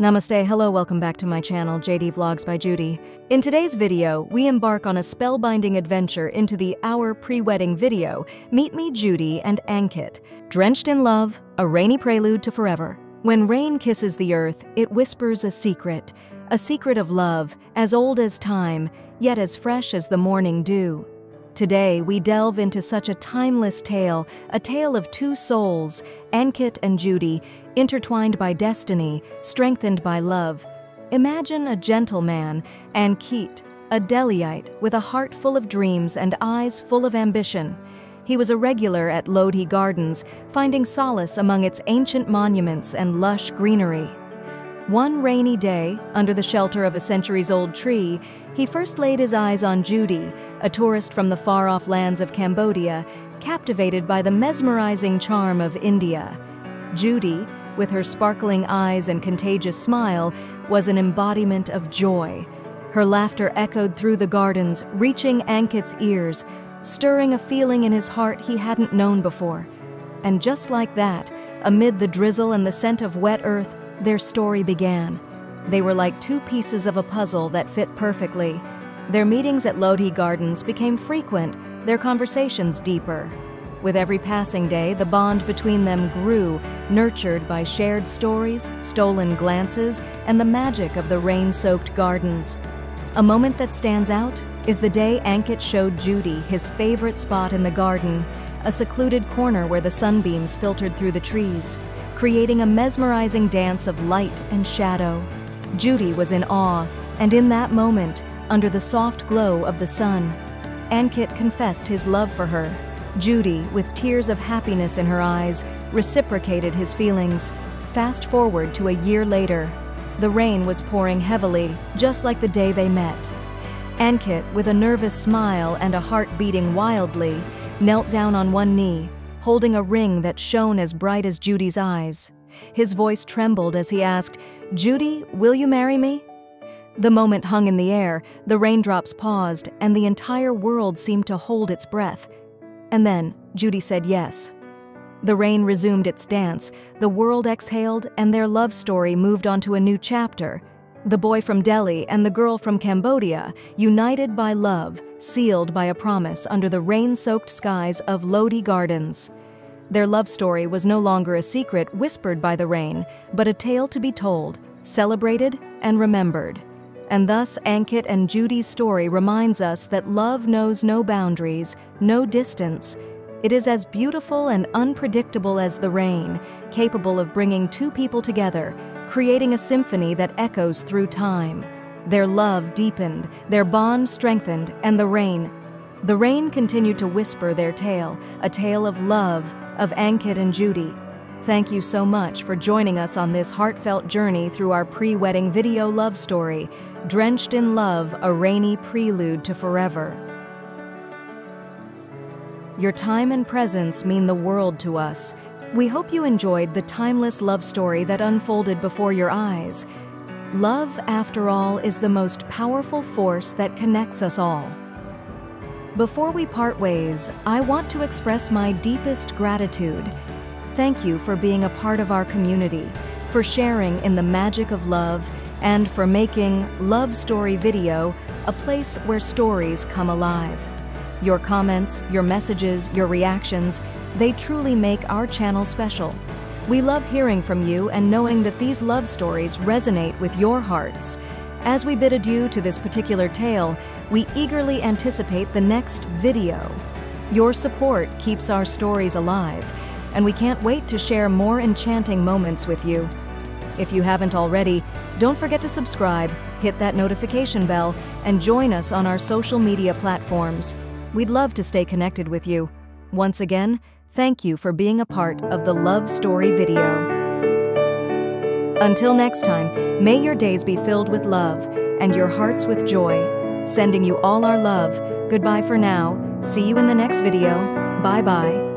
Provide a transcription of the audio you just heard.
Namaste, hello, welcome back to my channel, JD Vlogs by Judy. In today's video, we embark on a spellbinding adventure into the Our Pre-Wedding video, Meet Me Judy and Ankit. Drenched in love, a rainy prelude to forever. When rain kisses the earth, it whispers a secret. A secret of love, as old as time, yet as fresh as the morning dew. Today, we delve into such a timeless tale, a tale of two souls, Ankit and Judy, intertwined by destiny, strengthened by love. Imagine a gentleman, Ankit, a Delhiite with a heart full of dreams and eyes full of ambition. He was a regular at Lodi Gardens, finding solace among its ancient monuments and lush greenery. One rainy day, under the shelter of a centuries-old tree, he first laid his eyes on Judy, a tourist from the far-off lands of Cambodia, captivated by the mesmerizing charm of India. Judy, with her sparkling eyes and contagious smile, was an embodiment of joy. Her laughter echoed through the gardens, reaching Ankit's ears, stirring a feeling in his heart he hadn't known before. And just like that, amid the drizzle and the scent of wet earth, their story began. They were like two pieces of a puzzle that fit perfectly. Their meetings at Lodi Gardens became frequent, their conversations deeper. With every passing day, the bond between them grew, nurtured by shared stories, stolen glances, and the magic of the rain-soaked gardens. A moment that stands out is the day Ankit showed Judy his favorite spot in the garden, a secluded corner where the sunbeams filtered through the trees creating a mesmerizing dance of light and shadow. Judy was in awe, and in that moment, under the soft glow of the sun, Ankit confessed his love for her. Judy, with tears of happiness in her eyes, reciprocated his feelings. Fast forward to a year later. The rain was pouring heavily, just like the day they met. Ankit, with a nervous smile and a heart beating wildly, knelt down on one knee, holding a ring that shone as bright as Judy's eyes. His voice trembled as he asked, Judy, will you marry me? The moment hung in the air, the raindrops paused, and the entire world seemed to hold its breath. And then, Judy said yes. The rain resumed its dance, the world exhaled, and their love story moved on to a new chapter. The boy from Delhi and the girl from Cambodia, united by love, sealed by a promise under the rain-soaked skies of Lodi Gardens. Their love story was no longer a secret whispered by the rain, but a tale to be told, celebrated, and remembered. And thus, Ankit and Judy's story reminds us that love knows no boundaries, no distance. It is as beautiful and unpredictable as the rain, capable of bringing two people together, creating a symphony that echoes through time. Their love deepened, their bond strengthened, and the rain. The rain continued to whisper their tale, a tale of love, of Ankit and Judy. Thank you so much for joining us on this heartfelt journey through our pre-wedding video love story, Drenched in Love, a Rainy Prelude to Forever. Your time and presence mean the world to us. We hope you enjoyed the timeless love story that unfolded before your eyes. Love, after all, is the most powerful force that connects us all. Before we part ways, I want to express my deepest gratitude. Thank you for being a part of our community, for sharing in the magic of love, and for making Love Story Video a place where stories come alive. Your comments, your messages, your reactions, they truly make our channel special. We love hearing from you and knowing that these love stories resonate with your hearts. As we bid adieu to this particular tale, we eagerly anticipate the next video. Your support keeps our stories alive, and we can't wait to share more enchanting moments with you. If you haven't already, don't forget to subscribe, hit that notification bell, and join us on our social media platforms. We'd love to stay connected with you. Once again, thank you for being a part of the Love Story video. Until next time, may your days be filled with love and your hearts with joy. Sending you all our love. Goodbye for now. See you in the next video. Bye bye.